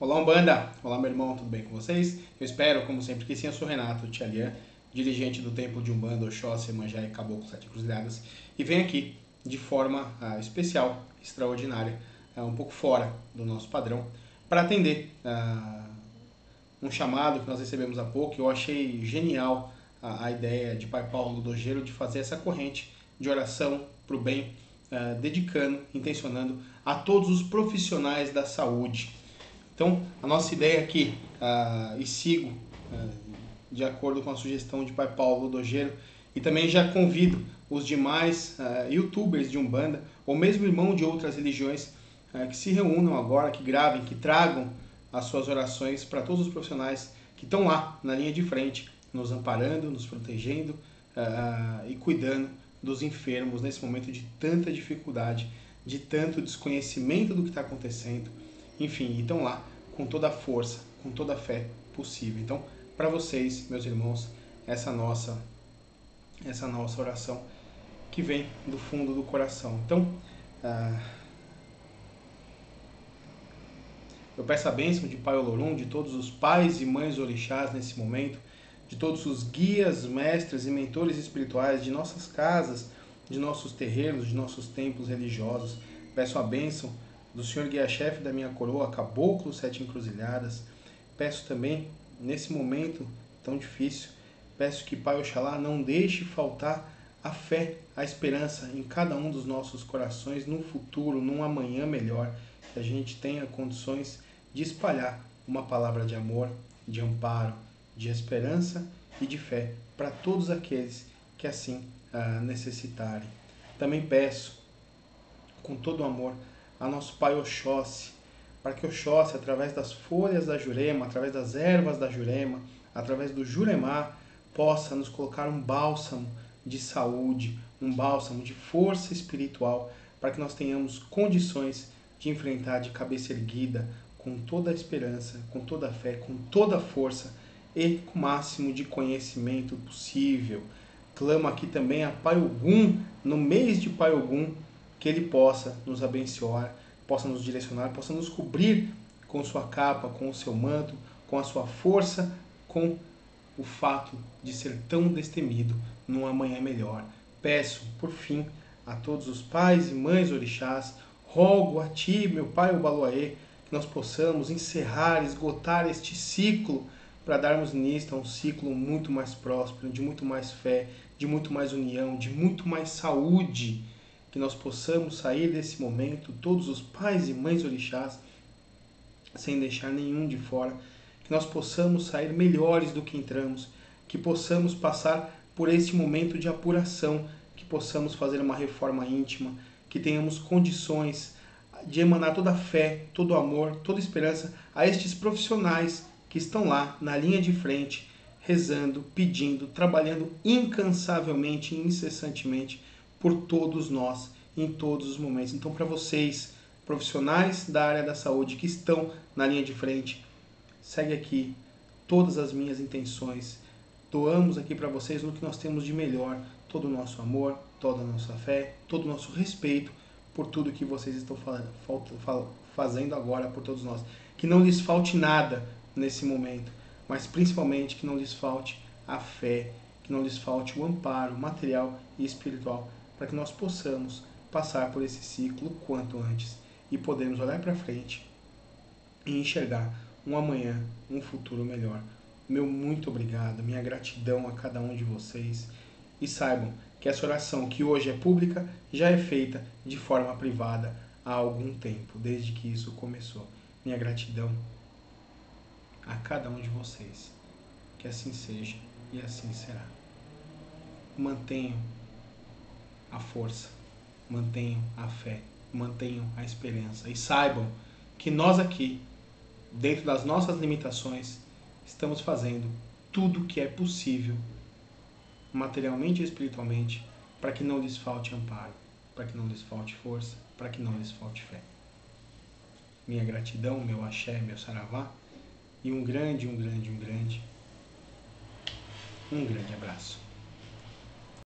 Olá, Umbanda! Olá, meu irmão, tudo bem com vocês? Eu espero, como sempre, que sim. Eu sou Renato Tialian, dirigente do Templo de Umbanda, Oxóssi, Manjá e Caboclo Sete Cruzilhadas, e venho aqui de forma uh, especial, extraordinária, uh, um pouco fora do nosso padrão, para atender uh, um chamado que nós recebemos há pouco. Eu achei genial a, ideia de Pai Paulo Dogeiro de fazer essa corrente de oração para o bem, dedicando, intencionando a todos os profissionais da saúde então, a nossa ideia aqui, uh, e sigo uh, de acordo com a sugestão de Pai Paulo Dogeiro, e também já convido os demais uh, youtubers de Umbanda, ou mesmo irmãos de outras religiões, que se reúnam agora, que gravem, que tragam as suas orações para todos os profissionais que estão lá na linha de frente, nos amparando, nos protegendo e cuidando dos enfermos nesse momento de tanta dificuldade, de tanto desconhecimento do que está acontecendo. Enfim, então lá com toda a força, com toda a fé possível. Então, para vocês, meus irmãos, essa nossa essa nossa oração que vem do fundo do coração. Então, ah, eu peço a bênção de Pai Olorum, de todos os pais e mães orixás nesse momento, de todos os guias, mestres e mentores espirituais de nossas casas, de nossos terreiros, de nossos templos religiosos. Peço a bênção do Senhor guia-chefe da minha coroa, caboclo sete encruzilhadas. Peço também, nesse momento tão difícil, peço que Pai Oxalá não deixe faltar a fé, a esperança em cada um dos nossos corações no futuro, num amanhã melhor, que a gente tenha condições de espalhar uma palavra de amor, de amparo, de esperança e de fé para todos aqueles que assim ah, necessitarem. Também peço, com todo o amor, a nosso pai Oxóssi, para que Oxóssi, através das folhas da Jurema, através das ervas da Jurema, através do Juremar, possa nos colocar um bálsamo de saúde, um bálsamo de força espiritual, para que nós tenhamos condições de enfrentar de cabeça erguida, com toda a esperança, com toda a fé, com toda a força e com o máximo de conhecimento possível. Clamo aqui também a Pai Ogum, no mês de Pai Ogum, que Ele possa nos abençoar, possa nos direcionar, possa nos cobrir com sua capa, com o seu manto, com a sua força, com o fato de ser tão destemido num amanhã melhor. Peço, por fim, a todos os pais e mães orixás, rogo a Ti, meu Pai Obaloaê, que nós possamos encerrar, esgotar este ciclo para darmos nisto a um ciclo muito mais próspero, de muito mais fé, de muito mais união, de muito mais saúde que nós possamos sair desse momento, todos os pais e mães orixás, sem deixar nenhum de fora, que nós possamos sair melhores do que entramos, que possamos passar por este momento de apuração, que possamos fazer uma reforma íntima, que tenhamos condições de emanar toda a fé, todo o amor, toda a esperança a estes profissionais que estão lá na linha de frente, rezando, pedindo, trabalhando incansavelmente, incessantemente por todos nós em todos os momentos. Então, para vocês, profissionais da área da saúde que estão na linha de frente, segue aqui todas as minhas intenções. Doamos aqui para vocês no que nós temos de melhor, todo o nosso amor, toda a nossa fé, todo o nosso respeito por tudo que vocês estão fazendo agora por todos nós. Que não lhes falte nada nesse momento, mas principalmente que não lhes falte a fé, que não lhes falte o amparo material e espiritual para que nós possamos passar por esse ciclo quanto antes e podermos olhar para frente e enxergar um amanhã, um futuro melhor. Meu muito obrigado, minha gratidão a cada um de vocês e saibam que essa oração que hoje é pública já é feita de forma privada há algum tempo, desde que isso começou. Minha gratidão a cada um de vocês. Que assim seja e assim será. Mantenham a força, mantenham a fé, mantenham a esperança e saibam que nós aqui, dentro das nossas limitações, estamos fazendo tudo o que é possível, materialmente e espiritualmente, para que não lhes falte amparo, para que não lhes falte força, para que não lhes falte fé. Minha gratidão, meu axé, meu saravá, e um grande, um grande, um grande, um grande abraço.